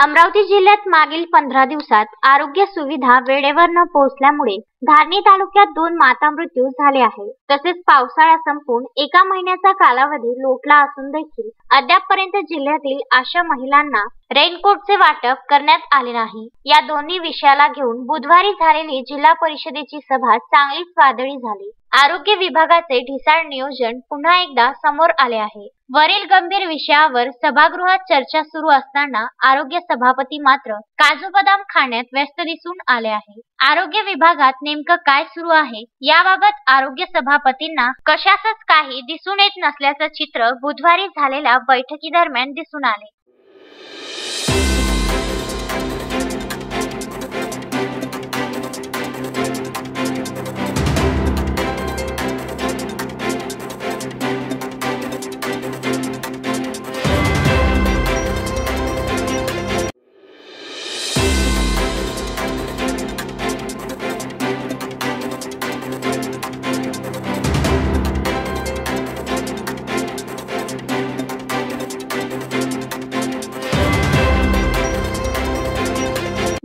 अमरावती जिल्ह्यात मागील पंधरा दिवसात आरोग्य सुविधा वेळेवर न पोहोचल्यामुळे धारणी तालुक्यात दोन माता मृत्यू झाले आहे तसेच पावसाळा संपून एका महिन्याचा कालावधी लोटला असून देखील अद्यापपर्यंत जिल्ह्यातील अशा महिलांना रेनकोटचे वाटप करण्यात आले नाही. या दोन्ही विषयाला घेऊन बुधवारी झालेली जिल्हा परिषदेची सभा चांगलीच वादळी झाली. आरोग्य विभागाचे ढिसाळ नियोजन पुन्हा एकदा समोर आले आहे. वरील गंभीर विषयावर सभागृहात चर्चा सुरू असताना आरोग्य सभापती मात्र काजू बदाम खाण्यात व्यस्त दिसून आले आहे. आरोग्य विभागात नेमकं काय सुरू आहे? याबाबत आरोग्य सभापतींना कशाच काही दिसून येत नसल्याचं चित्र बुधवारी झालेल्या बैठकीदरम्यान दिसून आले.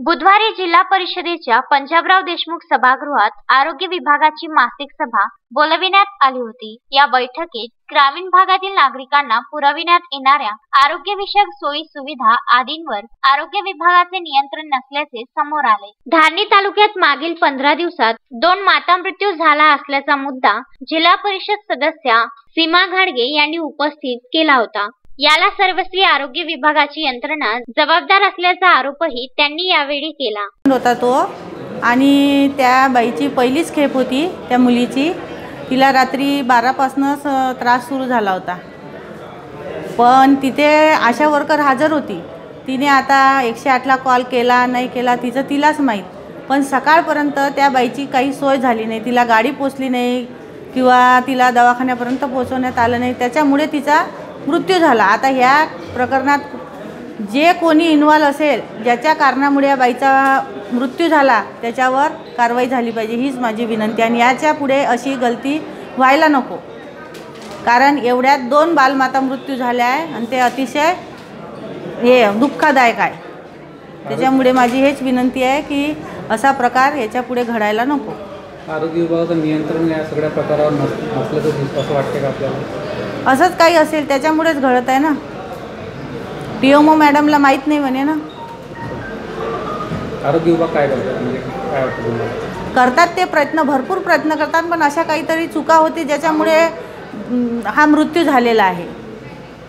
बुधवारी जिल्हा परिषदेच्या पंजाबराव देशमुख सभागृहात आरोग्य विभागाची मासिक सभा बोलविण्यात आली होती. या बैठकीत ग्रामीण भागातील नागरिकांना पुरविण्यात येणाऱ्या आरोग्यविषयक सोयी सुविधा आदींवर आरोग्य विभागाचे नियंत्रण नसल्याचे समोर आले. धारणी तालुक्यात मागील पंधरा दिवसात दोन माता मृत्यू झाला असल्याचा मुद्दा जिल्हा परिषद सदस्या सीमा घाडगे यांनी उपस्थित केला होता. याला सर्वस्वी आरोग्य विभागाची यंत्रणा जबाबदार असल्याचा आरोपही त्यांनी यावेळी केला. होता तो. आणि त्या बाईची पहिलीच खेप होती त्या मुलीची. तिला रात्री बारापासूनच त्रास सुरू झाला होता. पण तिथे आशा वर्कर हजर होती. तिने आता एकशे आठला कॉल केला नाही केला तिचं तिलाच माहीत. पण सकाळपर्यंत त्या बाईची काही सोय झाली नाही. तिला गाडी पोचली नाही किंवा तिला दवाखान्यापर्यंत पोचवण्यात आलं नाही. त्याच्यामुळे तिचा मृत्यू झाला. आता ह्या प्रकरणात जे कोणी इन्व्हॉल्व असेल ज्याच्या कारणामुळे या बाईचा मृत्यू झाला त्याच्यावर कारवाई झाली पाहिजे हीच माझी विनंती. आणि याच्यापुढे अशी गलती व्हायला नको. कारण एवढ्यात दोन बालमाता मृत्यू झाल्या आहे आणि ते अतिशय हे दुःखदायक आहे. त्याच्यामुळे माझी हेच विनंती आहे की असा प्रकार याच्यापुढे घडायला नको. आरोग्य विभागाचं नियंत्रण या सगळ्या प्रकारावर नसल्याचं असं वाटते का आपल्याला? असंच काही असेल त्याच्यामुळेच घडत आहे ना. पी एम ओ मॅडमला माहीत नाही म्हणे ना. आरोग्य विभाग काय करतात म्हणजे करतात ते प्रयत्न भरपूर प्रयत्न करतात पण अशा काहीतरी चुका होती ज्याच्यामुळे हा मृत्यू झालेला आहे.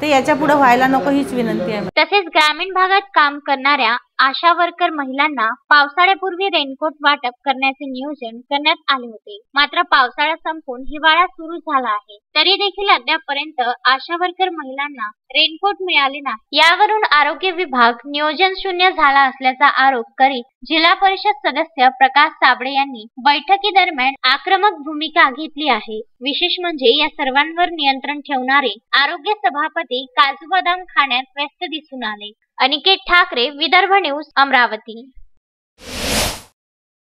ते याच्यापुढे व्हायला नको हीच विनंती आहे. तसेच ग्रामीण भागात काम करणाऱ्या आशा वर्कर महिलांना पावसाळ्यापूर्वी रेनकोट वाटप करण्याचे नियोजन करण्यात आले होते. मात्र पावसाळा संपून हिवाळा सुरू झाला आहे. तरी देखील अद्यापपर्यंत आशा वर्कर महिलांना रेनकोट मिळाले नाही. यावरून आरोग्य विभाग नियोजन शून्य झाला असल्याचा आरोप करीत जिल्हा परिषद सदस्य प्रकाश साबळे यांनी बैठकीदरम्यान आक्रमक भूमिका घेतली आहे. विशेष म्हणजे या सर्वांवर नियंत्रण ठेवणारे आरोग्य सभापती काजू बदाम खाण्यात व्यस्त दिसून आले. अनिकेत ठाकरे विदर्भ न्यूज अमरावती.